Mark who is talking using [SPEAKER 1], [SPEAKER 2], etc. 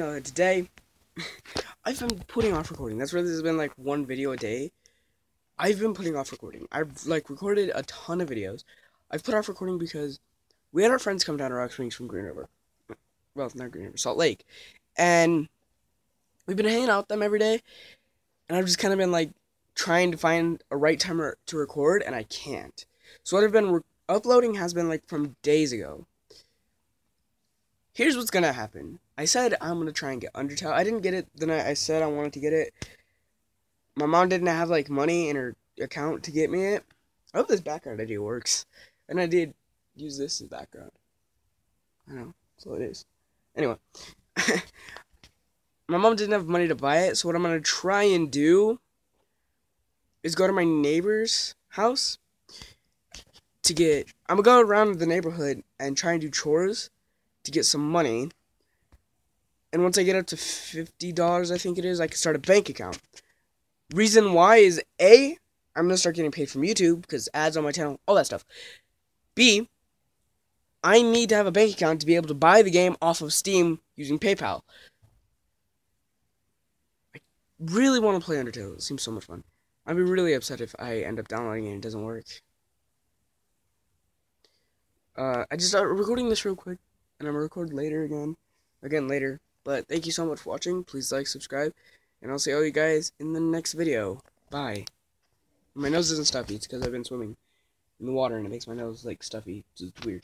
[SPEAKER 1] Uh, today, I've been putting off recording. That's where this has been like one video a day. I've been putting off recording. I've like recorded a ton of videos. I've put off recording because we had our friends come down to Rock Springs from Green River. Well, not Green River, Salt Lake. And we've been hanging out with them every day. And I've just kind of been like trying to find a right time to record, and I can't. So what I've been uploading has been like from days ago. Here's what's gonna happen. I said I'm gonna try and get Undertale. I didn't get it the night I said I wanted to get it. My mom didn't have like money in her account to get me it. I hope this background idea works. And I did use this as background. I know, so it is. Anyway. my mom didn't have money to buy it, so what I'm gonna try and do is go to my neighbor's house to get I'm gonna go around the neighborhood and try and do chores to get some money. And once I get up to $50, I think it is, I can start a bank account. Reason why is A, I'm going to start getting paid from YouTube because ads on my channel, all that stuff. B, I need to have a bank account to be able to buy the game off of Steam using PayPal. I really want to play Undertale. It seems so much fun. I'd be really upset if I end up downloading it and it doesn't work. Uh, I just started recording this real quick and I'm gonna record later again, again later. But thank you so much for watching. Please like, subscribe, and I'll see all you guys in the next video. Bye. My nose isn't stuffy. It's because I've been swimming in the water and it makes my nose like stuffy. It's weird.